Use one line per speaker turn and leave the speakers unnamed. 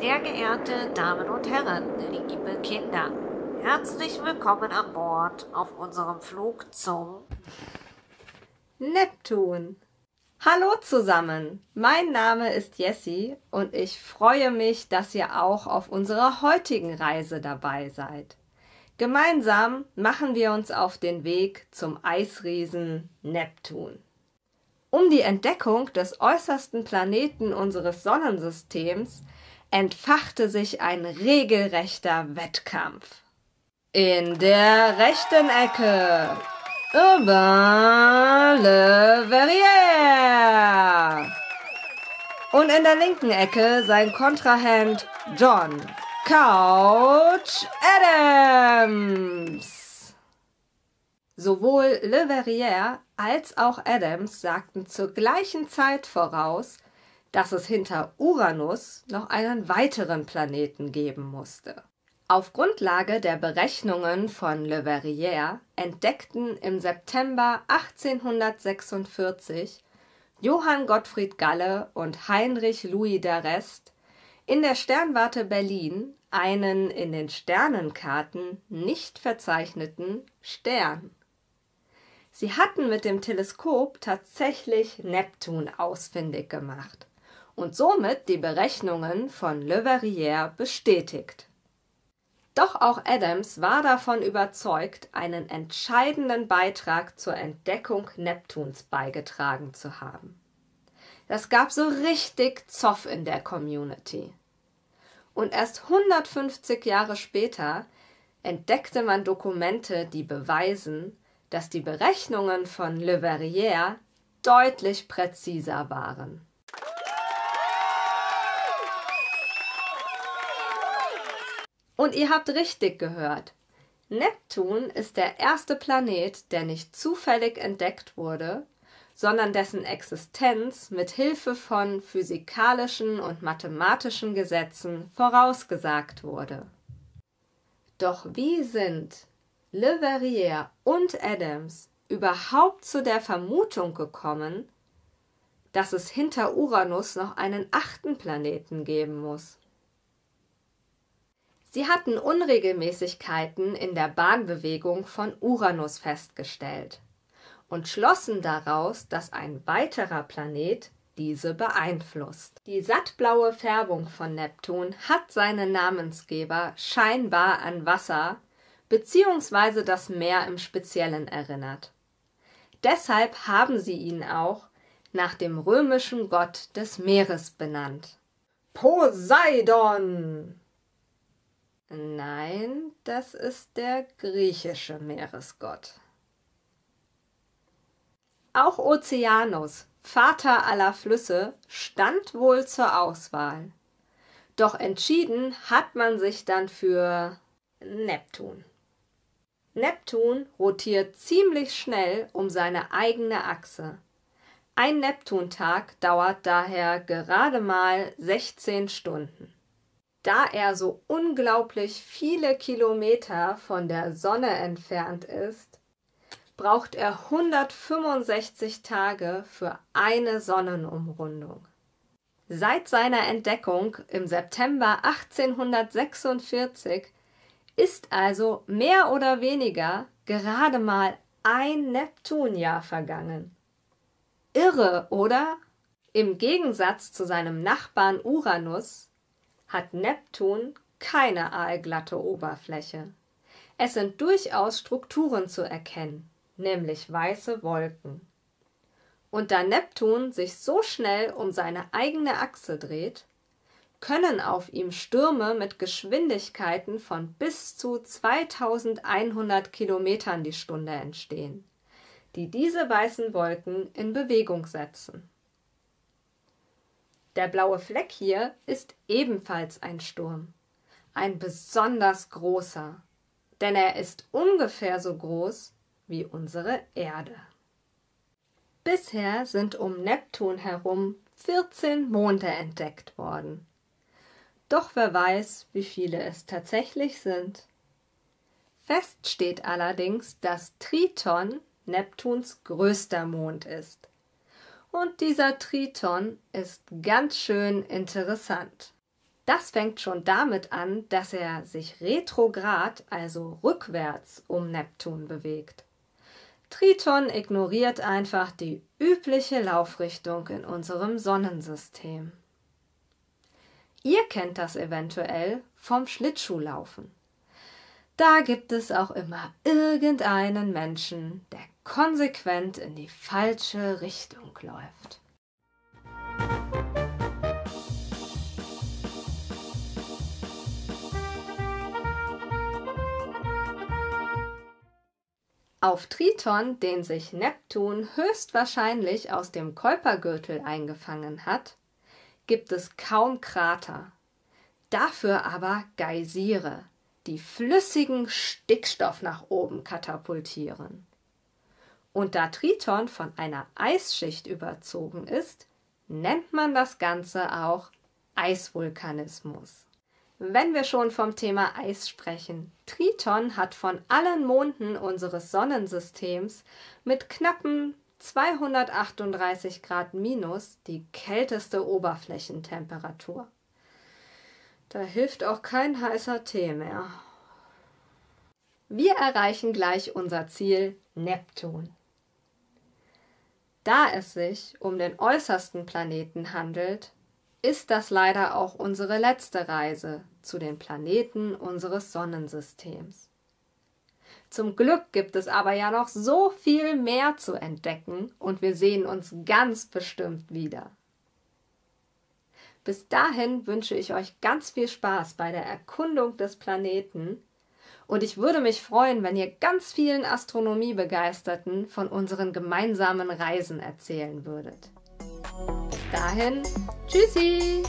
verehrte Damen und Herren, liebe Kinder, herzlich willkommen an Bord auf unserem Flug zum
Neptun. Hallo zusammen, mein Name ist Jessie und ich freue mich, dass ihr auch auf unserer heutigen Reise dabei seid. Gemeinsam machen wir uns auf den Weg zum Eisriesen Neptun. Um die Entdeckung des äußersten Planeten unseres Sonnensystems entfachte sich ein regelrechter Wettkampf. In der rechten Ecke Urbain Le Verrier. Und in der linken Ecke sein Kontrahent John Couch Adams. Sowohl Le Verrier als auch Adams sagten zur gleichen Zeit voraus, dass es hinter Uranus noch einen weiteren Planeten geben musste. Auf Grundlage der Berechnungen von Le Verrier entdeckten im September 1846 Johann Gottfried Galle und Heinrich Louis d'Arrest in der Sternwarte Berlin einen in den Sternenkarten nicht verzeichneten Stern. Sie hatten mit dem Teleskop tatsächlich Neptun ausfindig gemacht und somit die Berechnungen von Le Verrier bestätigt. Doch auch Adams war davon überzeugt, einen entscheidenden Beitrag zur Entdeckung Neptuns beigetragen zu haben. Das gab so richtig Zoff in der Community. Und erst 150 Jahre später entdeckte man Dokumente, die beweisen, dass die Berechnungen von Le Verrier deutlich präziser waren. Und ihr habt richtig gehört. Neptun ist der erste Planet, der nicht zufällig entdeckt wurde, sondern dessen Existenz mit Hilfe von physikalischen und mathematischen Gesetzen vorausgesagt wurde. Doch wie sind Le Verrier und Adams überhaupt zu der Vermutung gekommen, dass es hinter Uranus noch einen achten Planeten geben muss? Sie hatten Unregelmäßigkeiten in der Bahnbewegung von Uranus festgestellt und schlossen daraus, dass ein weiterer Planet diese beeinflusst. Die sattblaue Färbung von Neptun hat seinen Namensgeber scheinbar an Wasser bzw. das Meer im Speziellen erinnert. Deshalb haben sie ihn auch nach dem römischen Gott des Meeres benannt. Poseidon! Nein, das ist der griechische Meeresgott. Auch Ozeanus, Vater aller Flüsse, stand wohl zur Auswahl. Doch entschieden hat man sich dann für Neptun. Neptun rotiert ziemlich schnell um seine eigene Achse. Ein Neptuntag dauert daher gerade mal 16 Stunden. Da er so unglaublich viele Kilometer von der Sonne entfernt ist, braucht er 165 Tage für eine Sonnenumrundung. Seit seiner Entdeckung im September 1846 ist also mehr oder weniger gerade mal ein Neptunjahr vergangen. Irre, oder? Im Gegensatz zu seinem Nachbarn Uranus hat Neptun keine aalglatte Oberfläche. Es sind durchaus Strukturen zu erkennen, nämlich weiße Wolken. Und da Neptun sich so schnell um seine eigene Achse dreht, können auf ihm Stürme mit Geschwindigkeiten von bis zu 2100 Kilometern die Stunde entstehen, die diese weißen Wolken in Bewegung setzen. Der blaue Fleck hier ist ebenfalls ein Sturm, ein besonders großer, denn er ist ungefähr so groß wie unsere Erde. Bisher sind um Neptun herum 14 Monde entdeckt worden. Doch wer weiß, wie viele es tatsächlich sind. Fest steht allerdings, dass Triton Neptuns größter Mond ist. Und dieser Triton ist ganz schön interessant. Das fängt schon damit an, dass er sich retrograd, also rückwärts, um Neptun bewegt. Triton ignoriert einfach die übliche Laufrichtung in unserem Sonnensystem. Ihr kennt das eventuell vom Schlittschuhlaufen. Da gibt es auch immer irgendeinen Menschen, der konsequent in die falsche Richtung läuft. Auf Triton, den sich Neptun höchstwahrscheinlich aus dem Kuipergürtel eingefangen hat, gibt es kaum Krater, dafür aber Geysire, die flüssigen Stickstoff nach oben katapultieren. Und da Triton von einer Eisschicht überzogen ist, nennt man das Ganze auch Eisvulkanismus. Wenn wir schon vom Thema Eis sprechen, Triton hat von allen Monden unseres Sonnensystems mit knappen 238 Grad minus die kälteste Oberflächentemperatur. Da hilft auch kein heißer Tee mehr. Wir erreichen gleich unser Ziel Neptun. Da es sich um den äußersten Planeten handelt, ist das leider auch unsere letzte Reise zu den Planeten unseres Sonnensystems. Zum Glück gibt es aber ja noch so viel mehr zu entdecken und wir sehen uns ganz bestimmt wieder. Bis dahin wünsche ich euch ganz viel Spaß bei der Erkundung des Planeten und ich würde mich freuen, wenn ihr ganz vielen Astronomiebegeisterten von unseren gemeinsamen Reisen erzählen würdet. Bis dahin, tschüssi!